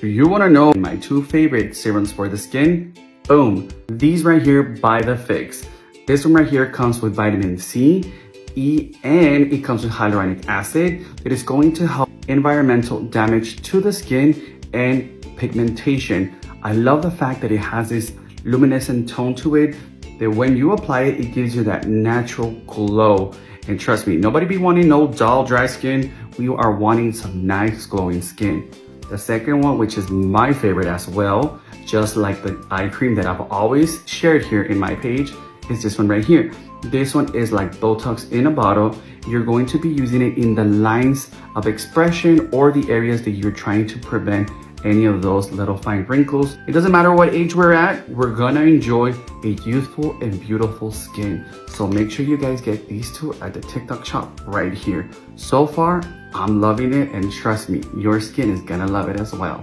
Do you want to know my two favorite serums for the skin? Boom! These right here by The Fix. This one right here comes with vitamin C, E, and it comes with hyaluronic acid. It is going to help environmental damage to the skin and pigmentation. I love the fact that it has this luminescent tone to it that when you apply it, it gives you that natural glow. And trust me, nobody be wanting no dull, dry skin. We are wanting some nice glowing skin. The second one, which is my favorite as well, just like the eye cream that I've always shared here in my page, is this one right here. This one is like Botox in a bottle. You're going to be using it in the lines of expression or the areas that you're trying to prevent any of those little fine wrinkles. It doesn't matter what age we're at, we're gonna enjoy a youthful and beautiful skin. So make sure you guys get these two at the TikTok shop right here. So far, I'm loving it and trust me, your skin is gonna love it as well.